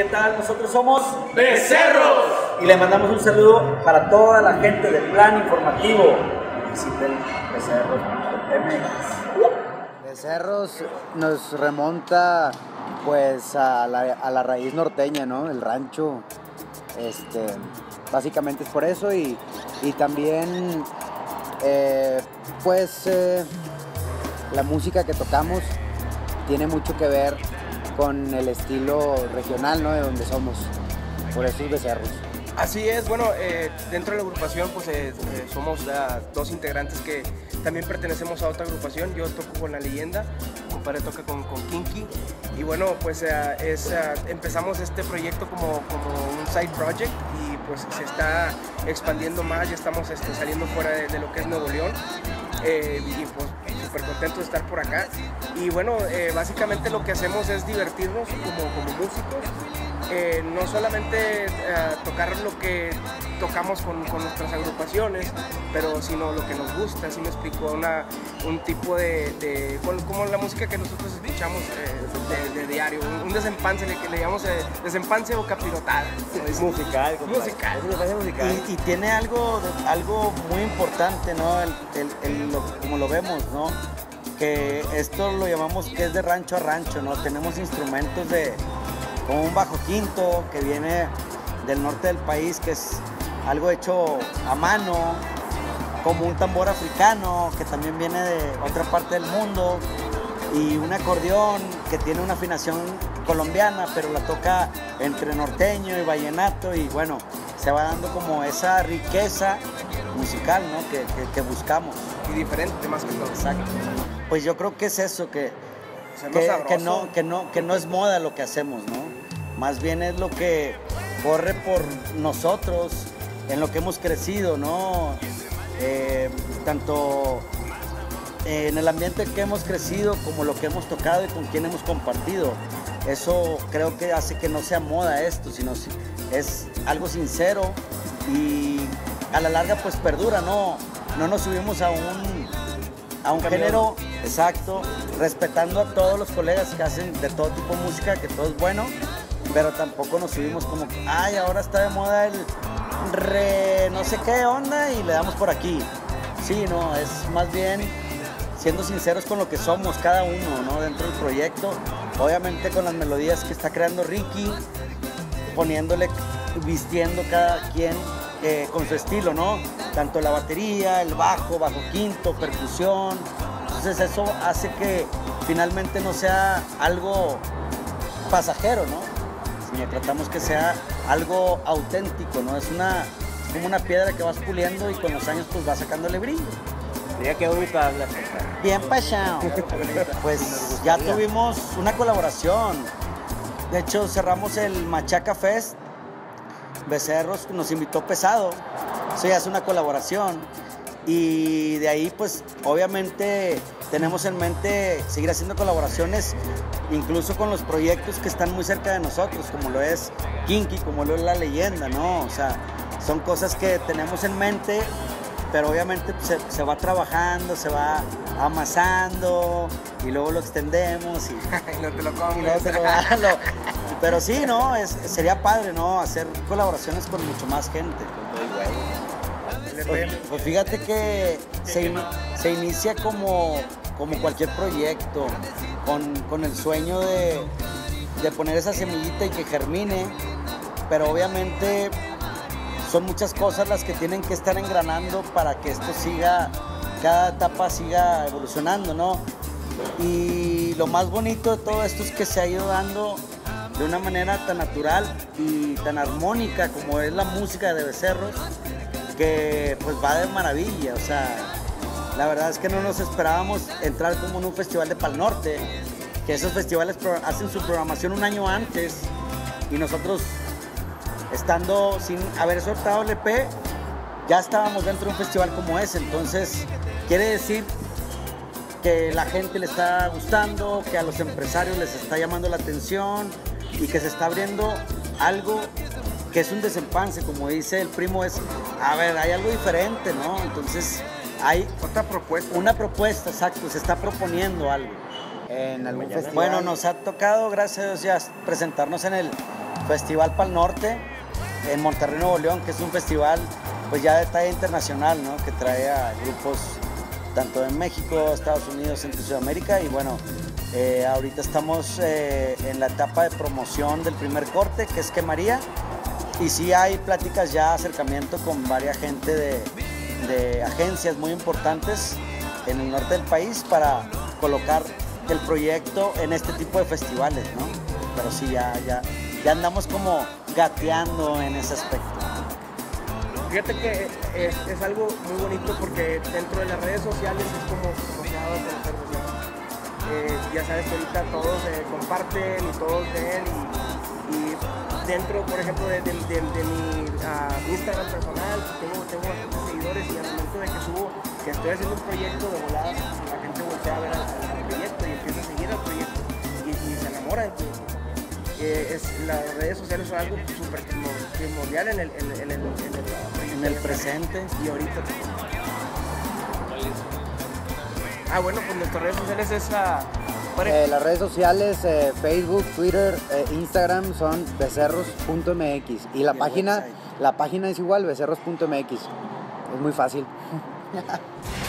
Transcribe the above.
¿Qué tal? Nosotros somos Becerros. y le mandamos un saludo para toda la gente del plan informativo. Visiten becerros.mx. Becerros nos remonta pues a la, a la raíz norteña, ¿no? El rancho. Este, básicamente es por eso y, y también eh, pues eh, la música que tocamos tiene mucho que ver con el estilo regional, ¿no? De donde somos. Por eso es becerros. Así es, bueno, eh, dentro de la agrupación pues eh, eh, somos dos integrantes que también pertenecemos a otra agrupación. Yo toco con La Leyenda, mi compadre toca con, con Kinky. Y bueno, pues es, empezamos este proyecto como, como un side project y pues se está expandiendo más, ya estamos este, saliendo fuera de, lo que es Nuevo León. Y pues súper contento de estar por acá. Y bueno, eh, básicamente lo que hacemos es divertirnos como, como músicos. Eh, no solamente eh, tocar lo que tocamos con, con, nuestras agrupaciones, pero sino lo que nos gusta, así me explicó, una, un tipo de, de como la música que nosotros escuchamos eh, de, de, diario, un, un desempance, le, le llamamos eh, desempance o capirotada. Musical, musical. musical. Y, y, tiene algo, algo muy importante, ¿no? El, el, el, lo, como lo vemos, ¿no? Que esto lo llamamos que es de rancho a rancho, ¿no? Tenemos instrumentos de como un bajo quinto que viene del norte del país, que es algo hecho a mano, como un tambor africano que también viene de otra parte del mundo, y un acordeón que tiene una afinación colombiana, pero la toca entre norteño y vallenato, y bueno, se va dando como esa riqueza musical ¿no? que, que, que buscamos. Y diferente más que todo. Exacto. Pues yo creo que es eso, que, que, que, no, que, no, que no es moda lo que hacemos, ¿no? Más bien es lo que corre por nosotros, en lo que hemos crecido, ¿no? Eh, tanto en el ambiente que hemos crecido como lo que hemos tocado y con quien hemos compartido. Eso creo que hace que no sea moda esto, sino es algo sincero y a la larga pues perdura, ¿no? No nos subimos a un, a un género exacto, respetando a todos los colegas que hacen de todo tipo de música, que todo es bueno, pero tampoco nos subimos como, ay, ahora está de moda el re no sé qué onda y le damos por aquí. Sí, no, es más bien siendo sinceros con lo que somos cada uno, ¿no? Dentro del proyecto, obviamente con las melodías que está creando Ricky, poniéndole, vistiendo cada quien eh, con su estilo, ¿no? Tanto la batería, el bajo, bajo quinto, percusión. Entonces eso hace que finalmente no sea algo pasajero, ¿no? Sino tratamos que sea algo auténtico, ¿no? Es una como una piedra que vas puliendo y con los años pues vas sacándole brillo. Mira qué bonito hablas. Bien pasado. Pues ya tuvimos una colaboración. De hecho, cerramos el Machaca Fest. Becerros nos invitó pesado. Eso ya es una colaboración. Y de ahí, pues, obviamente tenemos en mente seguir haciendo colaboraciones, incluso con los proyectos que están muy cerca de nosotros, como lo es Kinky, como lo es La Leyenda, ¿no? O sea, son cosas que tenemos en mente pero obviamente se, se, va trabajando, se va amasando y luego lo extendemos y, y no te lo comes. Y luego te lo, lo, pero sí, ¿no? Es, sería padre, ¿no? Hacer colaboraciones con mucho más gente. Pues, pues fíjate que se, in, se inicia como, como cualquier proyecto, con, con el sueño de, de poner esa semillita y que germine, pero obviamente son muchas cosas las que tienen que estar engranando para que esto siga, cada etapa siga evolucionando, ¿no? Y lo más bonito de todo esto es que se ha ido dando de una manera tan natural y tan armónica como es la música de Becerros, que pues va de maravilla, o sea, la verdad es que no nos esperábamos entrar como en un festival de Pal Norte, que esos festivales hacen su programación un año antes y nosotros estando sin haber soltado el EP, ya estábamos dentro de un festival como ese. Entonces, quiere decir que la gente le está gustando, que a los empresarios les está llamando la atención y que se está abriendo algo que es un desempance, como dice el primo, es, a ver, hay algo diferente, ¿no? Entonces, hay otra propuesta. Una propuesta, exacto, se está proponiendo algo. En algún festival. Bueno, nos ha tocado, gracias a Dios, ya presentarnos en el Festival Pal Norte en Monterrey, Nuevo León, que es un festival pues ya de talla internacional, ¿no? Que trae a grupos tanto de México, Estados Unidos, y Sudamérica y bueno, eh, ahorita estamos eh, en la etapa de promoción del primer corte, que es que María, y sí hay pláticas ya, acercamiento con varias gente de, de agencias muy importantes en el norte del país para colocar el proyecto en este tipo de festivales, ¿no? Pero sí, ya, ya, ya andamos como gateando en ese aspecto. Fíjate que es, algo muy bonito porque dentro de las redes sociales es como, se ha eh, ya sabes que ahorita todos eh, comparten y todos ven y, dentro, por ejemplo, de, mi ah, Instagram personal, tengo, tengo bastantes seguidores y al momento de que subo que estoy haciendo un proyecto de volada, la gente voltea a ver al, proyecto y empieza a seguir al proyecto y, se enamora del proyecto. Eh, es, las redes sociales son algo súper primordial en el, en, en, el, en el presente y ahorita. Ah, bueno, pues nuestras redes sociales es la... Eh, las redes sociales, eh, Facebook, Twitter, eh, Instagram son becerros.mx y la página, la página es igual, becerros.mx. Es muy fácil.